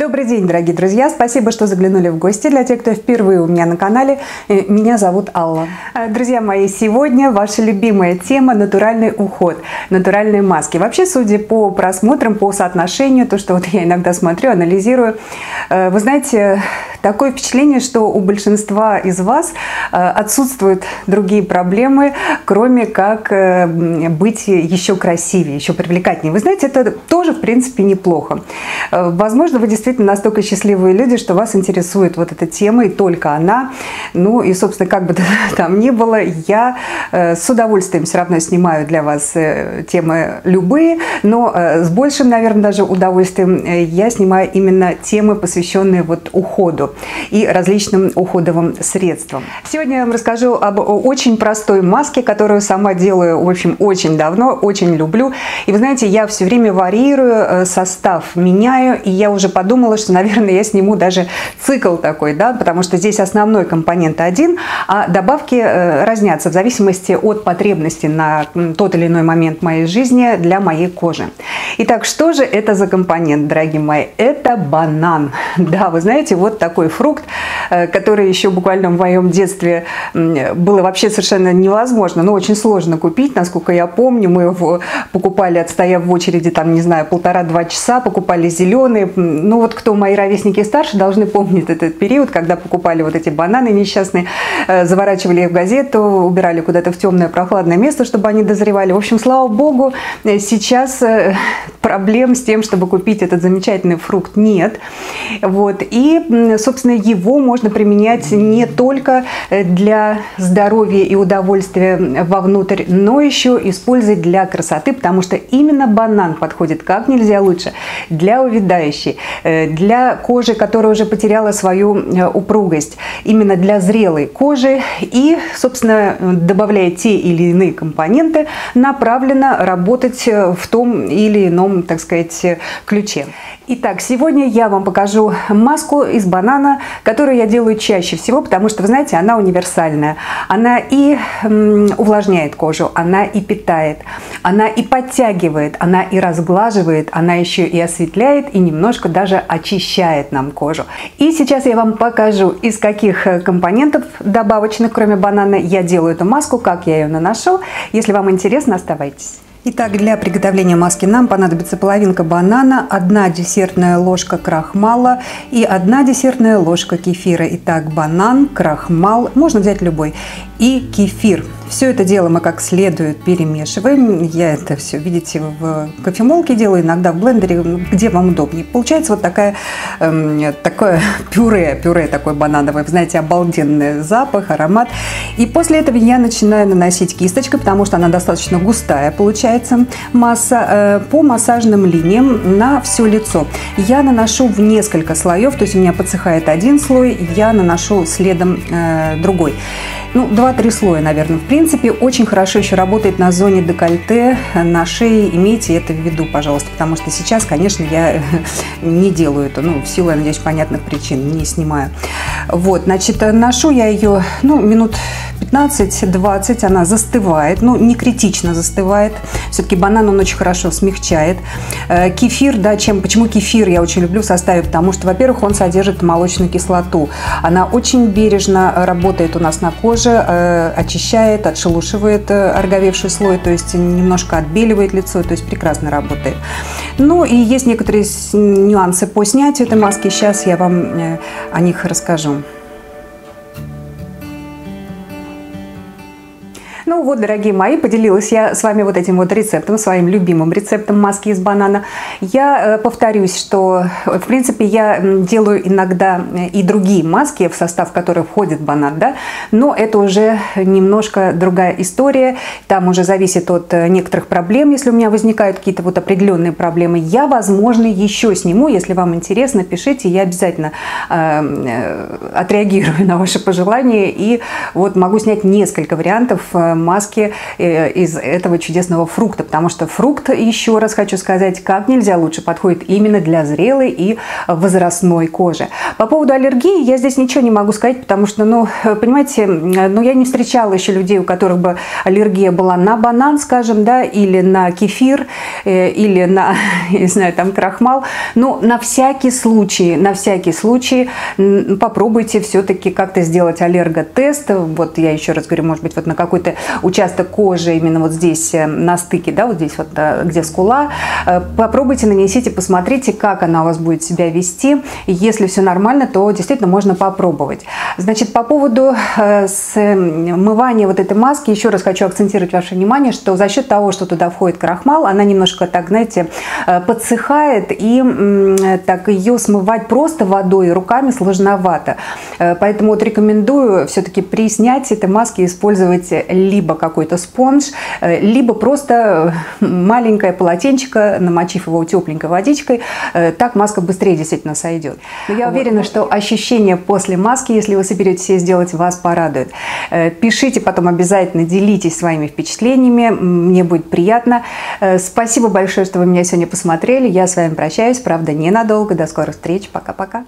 Добрый день, дорогие друзья! Спасибо, что заглянули в гости. Для тех, кто впервые у меня на канале, э, меня зовут Алла. Э, друзья мои, сегодня ваша любимая тема – натуральный уход, натуральные маски. Вообще, судя по просмотрам, по соотношению, то, что вот я иногда смотрю, анализирую, э, вы знаете, такое впечатление, что у большинства из вас отсутствуют другие проблемы, кроме как быть еще красивее, еще привлекательнее. Вы знаете, это тоже, в принципе, неплохо. Возможно, вы действительно настолько счастливые люди, что вас интересует вот эта тема, и только она. Ну и, собственно, как бы там ни было, я э, с удовольствием все равно снимаю для вас э, темы любые, но э, с большим, наверное, даже удовольствием я снимаю именно темы, посвященные вот уходу и различным уходовым средствам. Сегодня я вам расскажу об очень простой маске, которую сама делаю, в общем, очень давно, очень люблю. И вы знаете, я все время варьирую состав, меняю, и я уже подумала, подумала, что, наверное, я сниму даже цикл такой, да, потому что здесь основной компонент один, а добавки э, разнятся в зависимости от потребности на тот или иной момент моей жизни для моей кожи. Итак, что же это за компонент, дорогие мои? Это банан. Да, вы знаете, вот такой фрукт, э, который еще буквально в моем детстве было вообще совершенно невозможно, но очень сложно купить, насколько я помню, мы его покупали, отстояв в очереди, там, не знаю, полтора-два часа, покупали зеленые, ну вот кто мои ровесники старше, должны помнить этот период, когда покупали вот эти бананы несчастные, э, заворачивали их в газету, убирали куда-то в темное прохладное место, чтобы они дозревали. В общем, слава богу, э, сейчас э, проблем с тем, чтобы купить этот замечательный фрукт нет. Вот. И, собственно, его можно применять не только для здоровья и удовольствия вовнутрь, но еще использовать для красоты, потому что именно банан подходит как нельзя лучше для увядающей, Э, для кожи, которая уже потеряла свою э, упругость, именно для зрелой кожи и, собственно, добавляя те или иные компоненты, направлено работать э, в том или ином, так сказать, ключе. Итак, сегодня я вам покажу маску из банана, которую я делаю чаще всего, потому что, вы знаете, она универсальная. Она и увлажняет кожу, она и питает, она и подтягивает, она и разглаживает, она еще и осветляет, и немножко даже очищает нам кожу. И сейчас я вам покажу, из каких компонентов добавочных, кроме банана, я делаю эту маску, как я ее наношу. Если вам интересно, оставайтесь. Итак, для приготовления маски нам понадобится половинка банана, одна десертная ложка крахмала и одна десертная ложка кефира. Итак, банан, крахмал, можно взять любой, и кефир. Все это дело мы как следует перемешиваем. Я это все, видите, в кофемолке делаю, иногда в блендере, где вам удобнее. Получается вот такая, э, такое пюре, пюре такое банановое, знаете, обалденный запах, аромат. И после этого я начинаю наносить кисточкой, потому что она достаточно густая получается масса, э, по массажным линиям на все лицо. Я наношу в несколько слоев, то есть у меня подсыхает один слой, я наношу следом э, другой. Ну, два-три слоя, наверное, в принципе. Очень хорошо еще работает на зоне декольте, на шее. Имейте это в виду, пожалуйста, потому что сейчас, конечно, я не делаю это, ну, в силу, я надеюсь, понятных причин, не снимаю. Вот, значит, ношу я ее, ну, минут 15-20 она застывает, ну не критично застывает. Все-таки банан он очень хорошо смягчает. Э, кефир, да, чем, почему кефир я очень люблю в составе, потому что, во-первых, он содержит молочную кислоту. Она очень бережно работает у нас на коже, э, очищает, отшелушивает э, орговевший слой, то есть немножко отбеливает лицо, то есть прекрасно работает. Ну и есть некоторые нюансы по снятию этой маски, сейчас я вам о них расскажу. Ну вот, дорогие мои, поделилась я с вами вот этим вот рецептом, своим любимым рецептом маски из банана. Я э, повторюсь, что в принципе я делаю иногда э, и другие маски, в состав которых входит банан, да, но это уже немножко другая история. Там уже зависит от э, некоторых проблем, если у меня возникают какие-то вот определенные проблемы. Я, возможно, еще сниму, если вам интересно, пишите, я обязательно э, отреагирую на ваши пожелания и вот могу снять несколько вариантов маски из этого чудесного фрукта, потому что фрукт, еще раз хочу сказать, как нельзя лучше подходит именно для зрелой и возрастной кожи. По поводу аллергии я здесь ничего не могу сказать, потому что, ну, понимаете, ну, я не встречала еще людей, у которых бы аллергия была на банан, скажем, да, или на кефир, или на, не знаю, там крахмал. Но на всякий случай, на всякий случай попробуйте все-таки как-то сделать аллерготест. Вот я еще раз говорю, может быть, вот на какой-то участок кожи, именно вот здесь э, на стыке, да, вот здесь вот, э, где скула, э, попробуйте нанесите, посмотрите, как она у вас будет себя вести. Если все нормально, то действительно можно попробовать. Значит, по поводу смывания вот этой маски, еще раз хочу акцентировать ваше внимание, что за счет того, что туда входит крахмал, она немножко так, знаете, подсыхает и так ее смывать просто водой руками сложновато. Э, поэтому вот рекомендую все-таки при снятии этой маски использовать либо какой-то спонж, э, либо просто маленькое полотенчико, намочив его тепленькой водичкой, э, так маска быстрее действительно сойдет. Но я уверена, что ощущение после маски, если вы соберетесь ее сделать, вас порадует. Пишите потом обязательно, делитесь своими впечатлениями, мне будет приятно. Спасибо большое, что вы меня сегодня посмотрели. Я с вами прощаюсь, правда, ненадолго. До скорых встреч. Пока-пока.